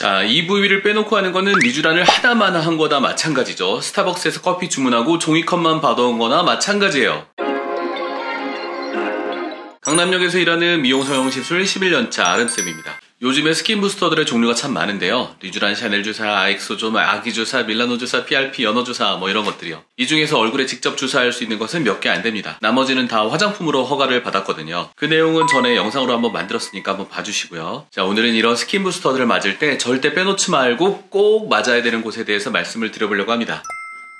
자, 이 부위를 빼놓고 하는 거는 리쥬란을 하나마나 한 거나 마찬가지죠. 스타벅스에서 커피 주문하고 종이컵만 받아온 거나 마찬가지예요. 강남역에서 일하는 미용 성형 시술 11년차 아름쌤입니다. 요즘에 skin booster들의 종류가 참 많은데요. 리쥬란, 샤넬 주사, 아 엑소좀, 아기 주사, 밀라노 주사, PRP, 연어 주사 뭐 이런 것들이요. 이 중에서 얼굴에 직접 주사할 수 있는 것은 몇 개 안 됩니다. 나머지는 다 화장품으로 허가를 받았거든요. 그 내용은 전에 영상으로 한번 만들었으니까 한번 봐주시고요. 자, 오늘은 이런 skin booster들을 맞을 때 절대 빼놓지 말고 꼭 맞아야 되는 곳에 대해서 말씀을 드려보려고 합니다.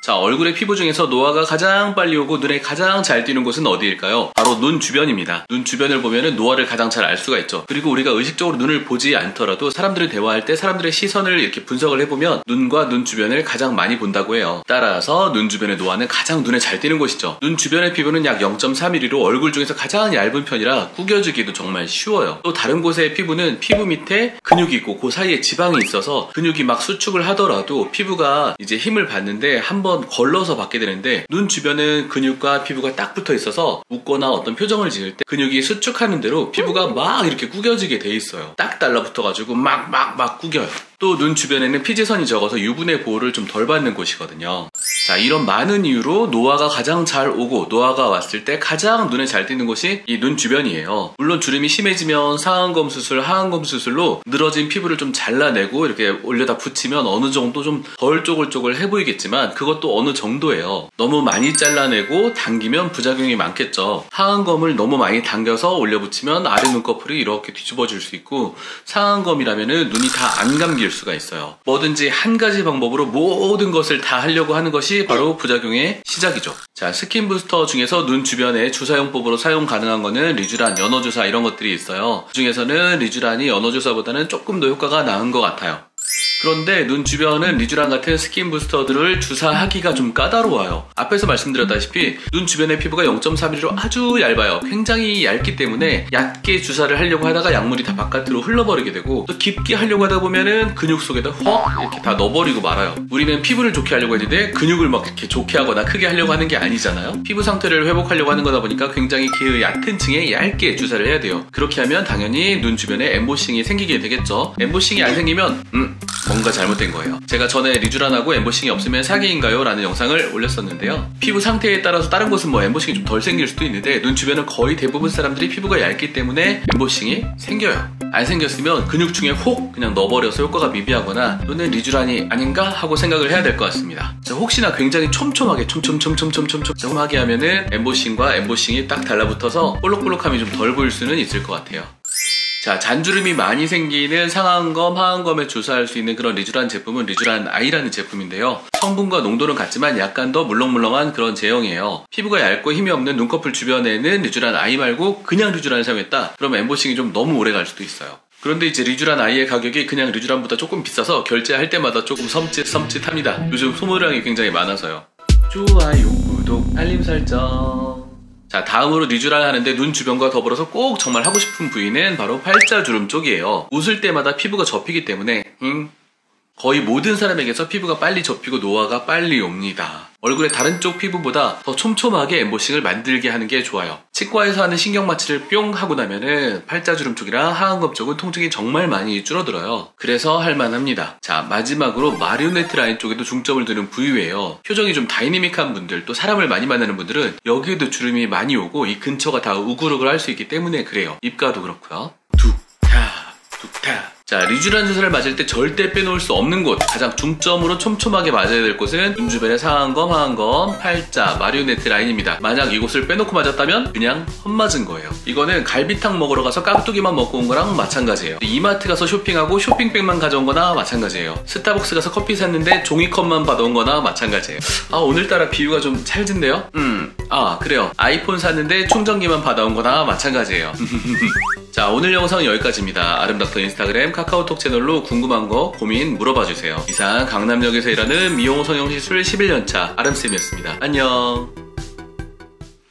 자, 얼굴의 피부 중에서 노화가 가장 빨리 오고 눈에 가장 잘 띄는 곳은 어디일까요? 바로 눈 주변입니다. 눈 주변을 보면 노화를 가장 잘 알 수가 있죠. 그리고 우리가 의식적으로 눈을 보지 않더라도 사람들을 대화할 때 사람들의 시선을 이렇게 분석을 해보면 눈과 눈 주변을 가장 많이 본다고 해요. 따라서 눈 주변의 노화는 가장 눈에 잘 띄는 곳이죠. 눈 주변의 피부는 약 0.3mm로 얼굴 중에서 가장 얇은 편이라 구겨지기도 정말 쉬워요. 또 다른 곳의 피부는 피부 밑에 근육이 있고 그 사이에 지방이 있어서 근육이 막 수축을 하더라도 피부가 이제 힘을 받는데 한번 한번 걸러서 받게 되는데 눈 주변은 근육과 피부가 딱 붙어 있어서 웃거나 어떤 표정을 지을 때 근육이 수축하는 대로 피부가 막 이렇게 구겨지게 돼 있어요. 딱 달라붙어가지고 막 막 막 구겨요. 또 눈 주변에는 피지선이 적어서 유분의 보호를 좀 덜 받는 곳이거든요. 자, 이런 많은 이유로 노화가 가장 잘 오고 노화가 왔을 때 가장 눈에 잘 띄는 곳이 이 눈 주변이에요. 물론 주름이 심해지면 상안검 수술, 하안검 수술로 늘어진 피부를 좀 잘라내고 이렇게 올려다 붙이면 어느 정도 좀 덜 쪼글쪼글 해 보이겠지만 그것도 어느 정도예요. 너무 많이 잘라내고 당기면 부작용이 많겠죠. 하안검을 너무 많이 당겨서 올려 붙이면 아래 눈꺼풀이 이렇게 뒤집어질 수 있고 상안검이라면 눈이 다 안 감길 수가 있어요. 뭐든지 한 가지 방법으로 모든 것을 다 하려고 하는 것이 바로 부작용의 시작이죠. 자, skin booster 중에서 눈 주변에 주사용법으로 사용 가능한 거는 리쥬란, 연어주사 이런 것들이 있어요. 그 중에서는 리쥬란이 연어주사보다는 조금 더 효과가 나은 것 같아요. 그런데 눈 주변은 리쥬란 같은 skin booster들을 주사하기가 좀 까다로워요. 앞에서 말씀드렸다시피 눈 주변의 피부가 0.3mm로 아주 얇아요. 굉장히 얇기 때문에 얇게 주사를 하려고 하다가 약물이 다 바깥으로 흘러버리게 되고 또 깊게 하려고 하다 보면은 근육 속에다 헉 이렇게 다 넣어버리고 말아요. 우리는 피부를 좋게 하려고 했는데 근육을 막 이렇게 좋게 하거나 크게 하려고 하는 게 아니잖아요. 피부 상태를 회복하려고 하는 거다 보니까 굉장히 그 얕은 층에 얇게 주사를 해야 돼요. 그렇게 하면 당연히 눈 주변에 엠보싱이 생기게 되겠죠. 엠보싱이 안 생기면 음 뭔가 잘못된 거예요. 제가 전에 리쥬란하고 엠보싱이 없으면 사기인가요? 라는 영상을 올렸었는데요. 피부 상태에 따라서 다른 곳은 뭐 엠보싱이 좀 덜 생길 수도 있는데 눈 주변은 거의 대부분 사람들이 피부가 얇기 때문에 엠보싱이 생겨요. 안 생겼으면 근육 중에 훅 그냥 넣어버려서 효과가 미비하거나 또는 리쥬란이 아닌가 하고 생각을 해야 될 것 같습니다. 혹시나 굉장히 촘촘하게 촘촘촘촘촘촘촘하게 하면은 엠보싱과 엠보싱이 딱 달라붙어서 볼록볼록함이 좀 덜 보일 수는 있을 것 같아요. 자, 잔주름이 많이 생기는 상안검, 하안검에 주사할 수 있는 그런 리쥬란 제품은 리쥬란 아이라는 제품인데요. 성분과 농도는 같지만 약간 더 물렁물렁한 그런 제형이에요. 피부가 얇고 힘이 없는 눈꺼풀 주변에는 리쥬란 아이 말고 그냥 리쥬란을 사용했다? 그러면 엠보싱이 좀 너무 오래 갈 수도 있어요. 그런데 이제 리쥬란 아이의 가격이 그냥 리쥬란보다 조금 비싸서 결제할 때마다 조금 섬찟섬찟합니다. 요즘 소모량이 굉장히 많아서요. 좋아요, 구독, 알림 설정. 자 다음으로 리쥬란 하는데 눈 주변과 더불어서 꼭 정말 하고 싶은 부위는 바로 팔자 주름 쪽이에요. 웃을 때마다 피부가 접히기 때문에 응? 거의 모든 사람에게서 피부가 빨리 접히고 노화가 빨리 옵니다. 얼굴의 다른 쪽 피부보다 더 촘촘하게 엠보싱을 만들게 하는 게 좋아요. 치과에서 하는 신경 마취를 뿅 하고 나면은 팔자주름 쪽이랑 하안검 쪽은 통증이 정말 많이 줄어들어요. 그래서 할만합니다. 자 마지막으로 마리오네트 라인 쪽에도 중점을 두는 부위예요. 표정이 좀 다이내믹한 분들 또 사람을 많이 만나는 분들은 여기에도 주름이 많이 오고 이 근처가 다 우글우글 할 수 있기 때문에 그래요. 입가도 그렇고요. 툭타 툭타 자, 리쥬란 주사를 맞을 때 절대 빼놓을 수 없는 곳 가장 중점으로 촘촘하게 맞아야 될 곳은 눈 주변의 상안검, 하안검, 팔자, 마리오네트 라인입니다. 만약 이곳을 빼놓고 맞았다면 그냥 헛맞은 거예요. 이거는 갈비탕 먹으러 가서 깍두기만 먹고 온 거랑 마찬가지예요. 이마트 가서 쇼핑하고 쇼핑백만 가져온 거나 마찬가지예요. 스타벅스 가서 커피 샀는데 종이컵만 받아온 거나 마찬가지예요. 아, 오늘따라 비유가 좀 찰진데요? 음, 아, 그래요. 아이폰 샀는데 충전기만 받아온 거나 마찬가지예요. 자 오늘 영상은 여기까지입니다. 아름닥터 인스타그램 카카오톡 채널로 궁금한 거 고민 물어봐 주세요. 이상 강남역에서 일하는 미용 성형시술 11년차 아름쌤이었습니다. 안녕